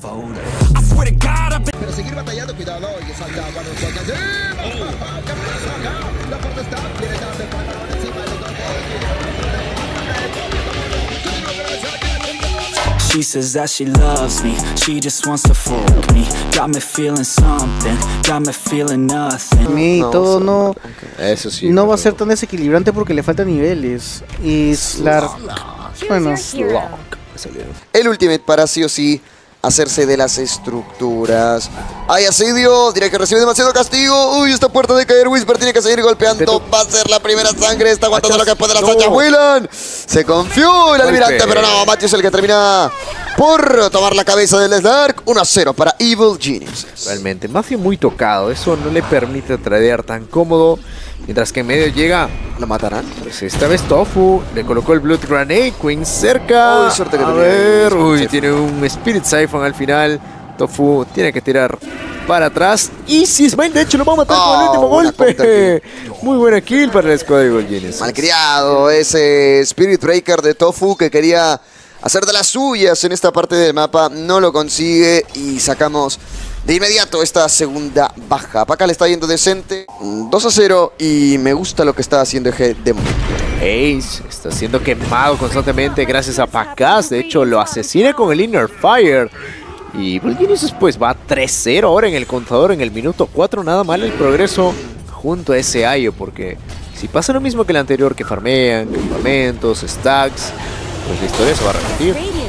Pero seguir batallando, cuidado, y salta cuando suelta. ¡Sí! ¿Qué pasa acá? La puerta está, viene tarde, para encima del otro. She says that she loves me, she just wants to fuck me. Got me feeling something, got me feeling nothing. mí No, todo no, Eso sí. no va a ser tan desequilibrante porque le faltan niveles. Y Slar, bueno, Me salieron. El Ultimate para sí o sí hacerse de las estructuras. Hay asedio, diré que recibe demasiado castigo. Uy, esta puerta de caer, Whisper tiene que seguir golpeando. Va a ser la primera sangre, está aguantando lo que puede las No. Whelan se confió el almirante, pero no, Matthew es el que termina por tomar la cabeza del Slark. 1 a 0 para Evil Geniuses. Realmente, Mafia muy tocado, eso no le permite tradear tan cómodo. Mientras que en medio llega, ¿Lo matarán? pues esta vez Tofu, le colocó el Blood Grenade, Queen cerca. Suerte que a ver, uy, tiene un Spirit Siphon al final. Tofu tiene que tirar para atrás. Y Sismail, de hecho, lo va a matar con el Oh, último golpe. Muy buena kill para el Squad de Gold Genius. Malcriado ese Spirit Breaker de Tofu que quería hacer de las suyas en esta parte del mapa. No lo consigue y sacamos de inmediato esta segunda baja. Acá le está yendo decente. 2 a 0 y me gusta lo que está haciendo Eje de. Ace está siendo quemado constantemente gracias a Pacas. De hecho, lo asesina con el Inner Fire. Y Gold Genius pues va 3-0 ahora en el contador en el minuto 4. Nada mal el progreso junto a ese Ayo. Porque si pasa lo mismo que el anterior, que farmean, campamentos, stacks, pues la historia se va a repetir.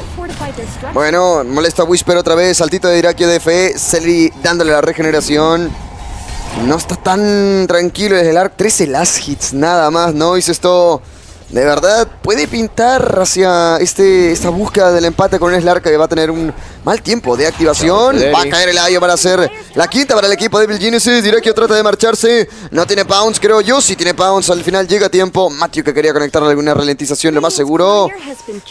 Bueno, molesta Whisper otra vez. Saltito de Irakio de FE. Celery dándole la regeneración. No está tan tranquilo desde el arc. 13 last hits nada más. No hizo esto. De verdad, puede pintar hacia este, esta búsqueda del empate con un Slark que va a tener un mal tiempo de activación. Va a caer el Ayo para hacer la quinta para el equipo de Evil Geniuses. Direct trata de marcharse. No tiene pounds, creo yo. Si tiene pounds, al final llega a tiempo. Matthew que quería conectarle alguna ralentización, lo más seguro.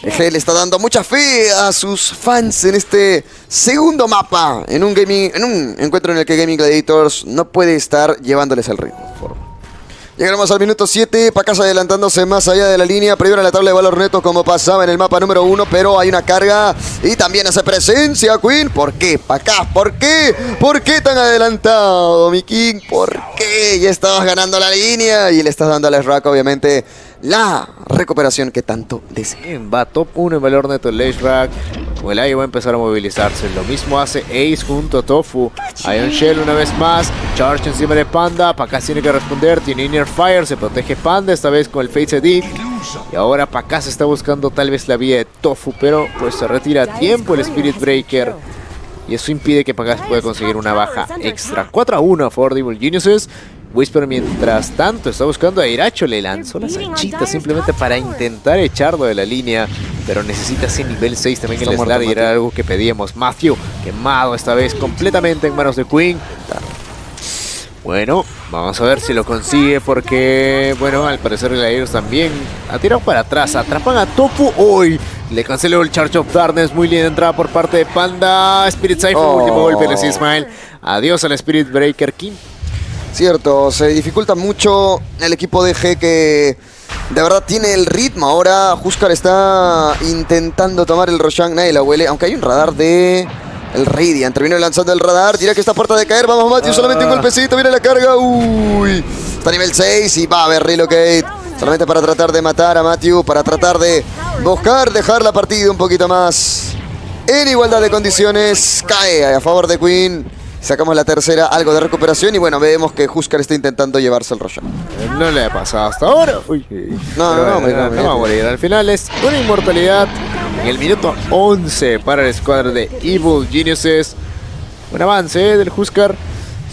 Eje le está dando mucha fe a sus fans en este segundo mapa. En un gaming, en un encuentro en el que Gaming Gladiators no puede estar llevándoles el ritmo. Llegaremos al minuto 7, Pacas adelantándose más allá de la línea, primero en la tabla de valor neto como pasaba en el mapa número 1, pero hay una carga y también hace presencia Queen. ¿Por qué, Pacas? ¿Por qué? ¿Por qué tan adelantado, mi King? ¿Por qué? Ya estabas ganando la línea y le estás dando al Rack, obviamente, la recuperación que tanto desea. Va top 1 en valor neto el Rack. El Ayo va a empezar a movilizarse. Lo mismo hace Ace junto a Tofu. Ion Shell una vez más. Charge encima de Panda. Pacas tiene que responder. Tiene Inner Fire. Se protege Panda. Esta vez con el Face Edit. Y ahora Pacas está buscando tal vez la vía de Tofu. Pero pues se retira a tiempo el Spirit Breaker. Y eso impide que Pacas pueda conseguir una baja extra. 4 a 1 a favor Evil Geniuses. Whisper mientras tanto está buscando a Iracho, le lanzó la sanchita simplemente para intentar echarlo de la línea, pero necesita ese nivel 6 también Está el muerto Slar y era algo que pedíamos. Matthew, quemado esta vez completamente en manos de Queen. Bueno, vamos a ver si lo consigue porque, bueno, al parecer el Gladiators también ha tirado para atrás. Atrapan a Tofu hoy. Le canceló el Charge of Darkness. Muy linda entrada por parte de Panda. Spirit Cypher, Oh. último golpe de Ismael. Adiós al Spirit Breaker King. Cierto, se dificulta mucho el equipo de G que de verdad tiene el ritmo. Ahora Huskar está intentando tomar el Roshan, nadie la huele, aunque hay un radar de el Radiant. Terminó lanzando el radar, dirá que está a puerta de caer. Vamos, Matthew, solamente un golpecito, viene la carga. Uy, está a nivel 6 y va a haber relocate. Solamente para tratar de matar a Matthew, para tratar de buscar dejar la partida un poquito más en igualdad de condiciones. Cae a favor de Queen. Sacamos la tercera, algo de recuperación y bueno, vemos que Huskar está intentando llevarse el Roshan. No le ha pasado hasta ahora. Uy, No, no, no, hombre, no, no va a morir. Al final es una inmortalidad en el minuto 11 para el escuadra de Evil Geniuses. Un avance eh, del Huskar.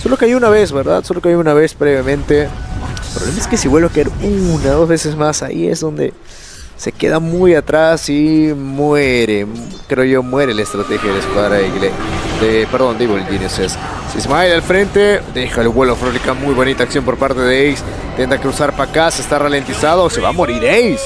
Solo cayó una vez, ¿verdad? Solo cayó una vez previamente. El problema es que si vuelve a caer una dos veces más, ahí es donde se queda muy atrás y muere. Creo yo, muere la estrategia de la escuadra de, Gle- de perdón, de Evil Geniuses. Ismael al frente, deja el vuelo Frolica, muy bonita acción por parte de Ace. Intenta cruzar para acá, se está ralentizado, se va a morir Ace.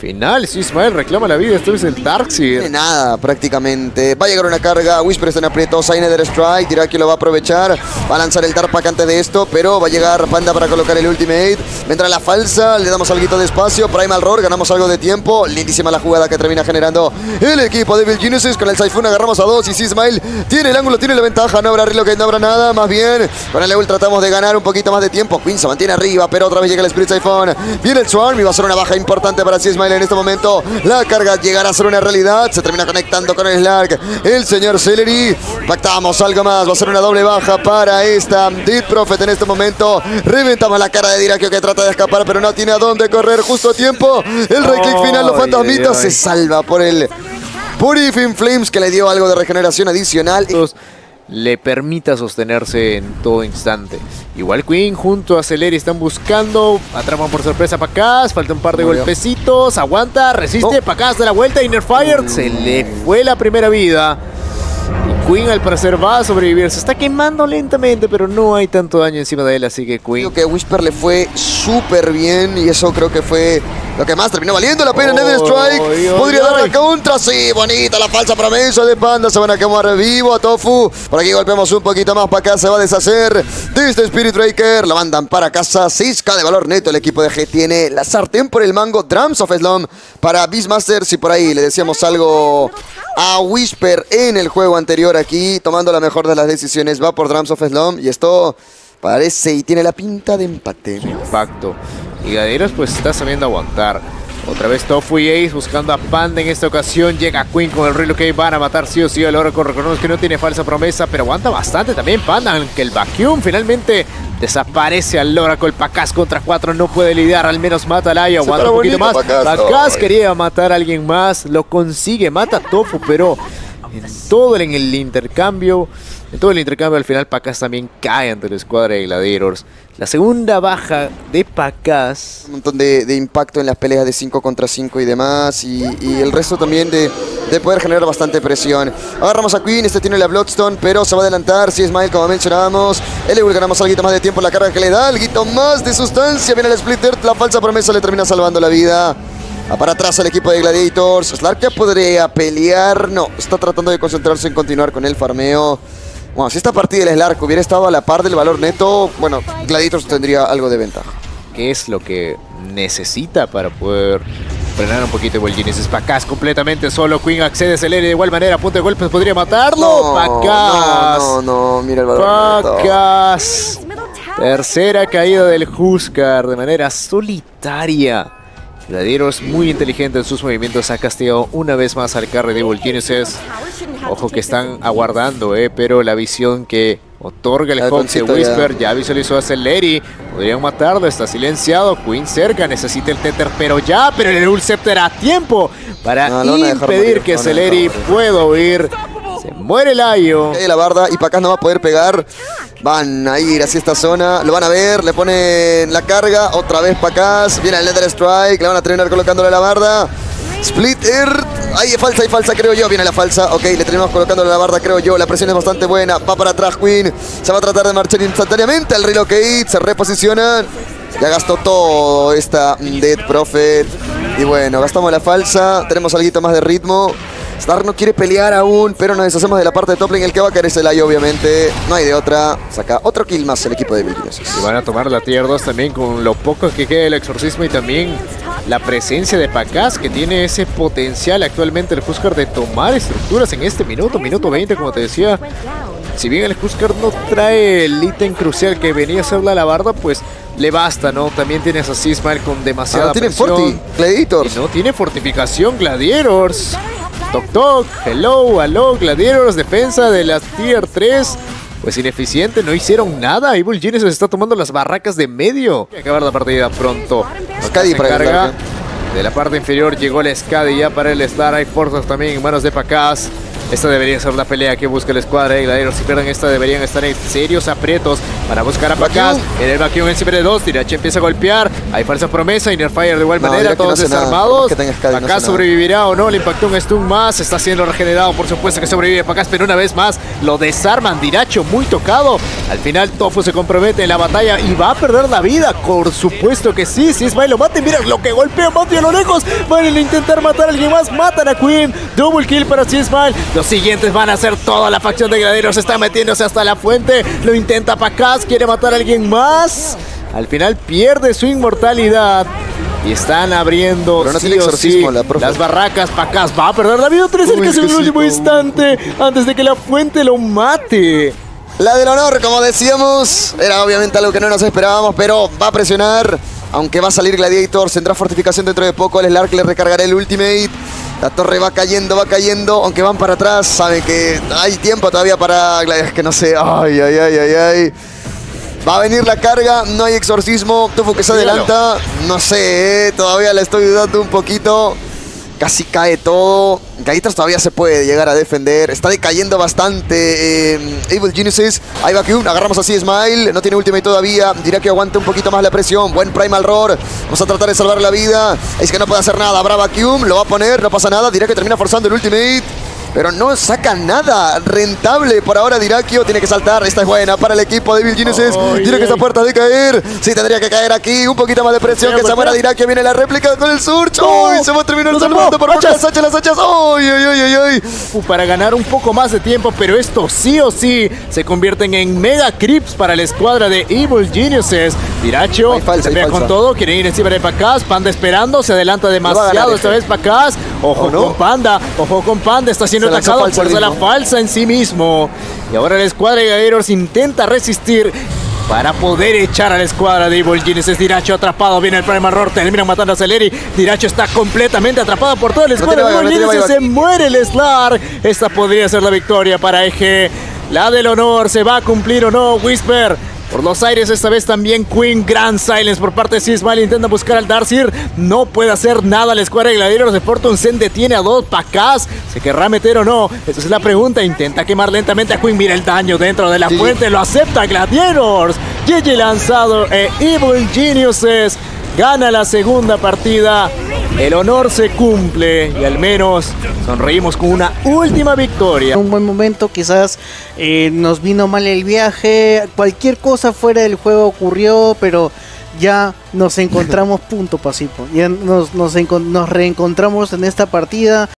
Final. Sí, Ismael reclama la vida. Esto es el Darkseid. nada prácticamente. Va a llegar una carga. Whisper está en aprieto. Nether Strike. Dirá que lo va a aprovechar. Va a lanzar el Dark Pack antes de esto. Pero va a llegar Panda para colocar el Ultimate. Vendrá la falsa. Le damos algo de espacio. Primal Roar. Ganamos algo de tiempo. Lindísima la jugada que termina generando el equipo de Bill Genesis. Con el Typhoon agarramos a dos. Y si Ismail tiene el ángulo, tiene la ventaja. No habrá reloj, no habrá nada. Más bien, con el Eul tratamos de ganar un poquito más de tiempo. Queen se mantiene arriba. Pero otra vez llega el Spirit Typhoon. Viene el Swarm. Y va a ser una baja importante para En este momento. La carga llegará a ser una realidad. Se termina conectando con el Slark. El señor Celery. Pactamos algo más. Va a ser una doble baja para esta Dead Prophet en este momento. Reventamos la cara de Dirakio que trata de escapar, pero no tiene a dónde correr justo a tiempo. El right click final, los fantasmitas se salva por el Purifying Flames que le dio algo de regeneración adicional. Le permita sostenerse en todo instante. Igual Queen junto a Celeri están buscando, atrapan por sorpresa a Pacaz, falta un par de golpecitos, aguanta, resiste, Oh. Pacaz de la vuelta, Inner Fire, se le fue la primera vida. Queen al parecer va a sobrevivir, se está quemando lentamente, pero no hay tanto daño encima de él, así que Queen... Creo que Whisper le fue súper bien y eso creo que fue lo que más terminó valiendo la pena. Ay, Nether Strike podría dar la contra. Sí, bonita la falsa promesa de Panda. Se van a quemar vivo a Tofu. Por aquí golpeamos un poquito más para acá. Se va a deshacer de este Spirit Breaker. La mandan para casa. 6k de valor neto. El equipo de G tiene la sartén por el mango. Drums of Slum para Beastmasters. Y por ahí le decíamos algo a Whisper en el juego anterior aquí. Tomando la mejor de las decisiones. Va por Drums of Slum. Y esto parece y tiene la pinta de empate. impacto. Y Gaderos pues está sabiendo aguantar. Otra vez Tofu y Ace buscando a Panda en esta ocasión. Llega Queen con el reloj van a matar sí o sí al Oracle. Recordemos que no tiene falsa promesa, pero aguanta bastante también Panda. Aunque el Vacuum finalmente desaparece al Oracle. Pacaz contra 4 no puede lidiar. Al menos mata a Laio. Se Aguanta un poquito más. Ay. quería matar a alguien más. Lo consigue. Mata a Tofu, pero en todo en el intercambio. En todo el intercambio al final Pacaz también cae ante la escuadra de Gladiators. La segunda baja de Pacaz. un montón de, de impacto en las peleas de 5 contra 5 y demás. Y, y el resto también de, de poder generar bastante presión. Agarramos a Queen, este tiene la Bloodstone, pero se va a adelantar. Si Smile, como mencionábamos. El ganamos algo más de tiempo la carga que le da. Algo más de sustancia. Viene el Splitter. La falsa promesa le termina salvando la vida. Va para atrás el equipo de Gladiators. Slark ya podría pelear. No, está tratando de concentrarse en continuar con el farmeo. Bueno, si esta partida del Slark hubiera estado a la par del valor neto, bueno, Gladiators tendría algo de ventaja. que es lo que necesita para poder frenar un poquito el Genesis. Pacaz completamente solo. Queen accede, acelera de igual manera. Punto de golpes podría matarlo. Pacaz. no, no, no, mira el valor neto. Pacaz. Tercera caída del Huskar de manera solitaria. Gladiators muy inteligente en sus movimientos ha castigado una vez más al carry de Genesis. Ojo que están aguardando, eh, pero la visión que otorga el Hawk de ya. Whisper ya visualizó a Celeri. Podrían matarlo, está silenciado. Queen cerca, necesita el Tether, pero ya, pero el Ul Scepter a tiempo para No, impedir morir, que dejar Celeri pueda huir. Muere Layo. Cae la barda y Pacaz no va a poder pegar. Van a ir hacia esta zona. Lo van a ver. Le ponen la carga. Otra vez Pacaz. Viene el Nether Strike. Le van a terminar colocándole la barda. Split Earth. Ahí falsa, hay falsa, creo yo. Viene la falsa. Ok, le terminamos colocándole la barda, creo yo. La presión es bastante buena. Va para atrás Queen. Se va a tratar de marchar instantáneamente al relocate. Se reposiciona. Ya gastó todo esta Dead Prophet. Y bueno, gastamos la falsa. Tenemos algo más de ritmo. Star no quiere pelear aún, pero nos deshacemos de la parte de top lane. El que va a caer es el Ai, obviamente. No hay de otra. Saca otro kill más el equipo de Bill Genesis. Y van a tomar la tier 2 también con lo poco que queda del exorcismo y también la presencia de Pacaz que tiene ese potencial actualmente el Huskar de tomar estructuras en este minuto, minuto 20 como te decía. Si bien el Huskar no trae el ítem crucial que venía a ser la alabarda, pues le basta, ¿no? También tienes a Sismael con demasiada Ah, no tienen presión. Forti, Gladiators. Y no tiene fortificación Gladiators. Toc toc, hello, aló, Gladiators, defensa de la tier 3. Pues ineficiente, no hicieron nada. Evil Genius está tomando las barracas de medio. Hay que acabar la partida pronto. Scadi Se para. Dark, De la parte inferior llegó el Scadi ya para el Star. Hay forzas también en manos de Pacaz. Esta debería ser la pelea que busca la escuadra de Gladiators. Si pierden esta deberían estar en serios aprietos. Para buscar a Pacas. En el vacuum en de 2. Dirachi empieza a golpear. Hay falsa promesa. Inner Fire de igual No, manera. no Todos desarmados. No Pacas sobrevivirá o no. Le impactó un stun más. Está siendo regenerado. Por supuesto que sobrevive Pacas. Pero una vez más lo desarman. Diracho muy tocado. Al final Tofu se compromete en la batalla y va a perder la vida. Por supuesto que sí. Si Ismael lo mate, mira lo que golpea Mati a lo lejos. Van a intentar matar a alguien más. Matan a Queen. Double kill para Ismael. Los siguientes van a ser toda la facción de Gladiadores. Está metiéndose hasta la fuente. Lo intenta Pacas. Quiere matar a alguien más. Al final pierde su inmortalidad. Y están abriendo Pero no sí tiene exorcismo sí, la profe. las barracas. Pacas va a perder la vida. Tres cerca en el último instante. Antes de que la fuente lo mate. La del honor, como decíamos, era obviamente algo que no nos esperábamos, pero va a presionar. Aunque va a salir Gladiator, tendrá fortificación dentro de poco. El Slark le recargará el ultimate. La torre va cayendo, va cayendo. Aunque van para atrás, saben que hay tiempo todavía para Gladiator. Que no sé. Ay, ay, ay, ay, ay. Va a venir la carga, no hay exorcismo. Tufu que se adelanta. No sé, eh, todavía le estoy dudando un poquito. Casi cae todo. Gaitas todavía se puede llegar a defender. Está decayendo bastante. eh, Evil Genesis. Ahí va Kyun. Agarramos así Smile. No tiene ultimate todavía. Dirá que aguanta un poquito más la presión. Buen Primal Roar. Vamos a tratar de salvar la vida. Es que no puede hacer nada. Brava Kyun. Lo va a poner. No pasa nada. Dirá que termina forzando el ultimate. Pero no saca nada rentable por ahora Dirakio. Tiene que saltar. Esta es buena para el equipo de Evil Genesis. Ay, Tiene que está puerta de caer. Sí, tendría que caer aquí. Un poquito más de presión. Que se muera. Dirakio. Viene la réplica con el surge. No. ¡Uy! Se va a terminar salvando por poco las hachas, las hachas. ¡Ay, ay, ay, ay! ay! Para ganar un poco más de tiempo, pero esto sí o sí se convierten en mega creeps para la escuadra de Evil Geniuses. Diracho falsa, se con todo, quiere ir encima de Pacas, Panda esperando, se adelanta demasiado ganar esta vez Pacas. Ojo ¿O no? con Panda, ojo con Panda, está siendo atacado por la falsa en sí mismo. Y ahora la escuadra de Gladiators intenta resistir. Para poder echar a la escuadra de Evil Geniuses, Diracho atrapado, viene el Primal Roar, termina matando a Celeri. Diracho está completamente atrapado por toda la escuadra de Evil no se muere el Slar. Esta podría ser la victoria para Eje. La del honor, ¿se va a cumplir o no? Whisper. Por los aires, esta vez también Queen Grand Silence por parte de Sismal. Intenta buscar al Darcyr. No puede hacer nada. La escuadra de Gladiators de Fortune Sen detiene a dos Pacas. ¿Se querrá meter o no? Esa es la pregunta. Intenta quemar lentamente a Queen. Mira el daño dentro de la fuente. Lo acepta Gladiators. GG lanzado e Evil Geniuses gana la segunda partida. El honor se cumple y al menos sonreímos con una última victoria. un buen momento, quizás eh, nos vino mal el viaje, cualquier cosa fuera del juego ocurrió, pero ya nos encontramos punto pasipo, ya nos, nos, encon- nos reencontramos en esta partida.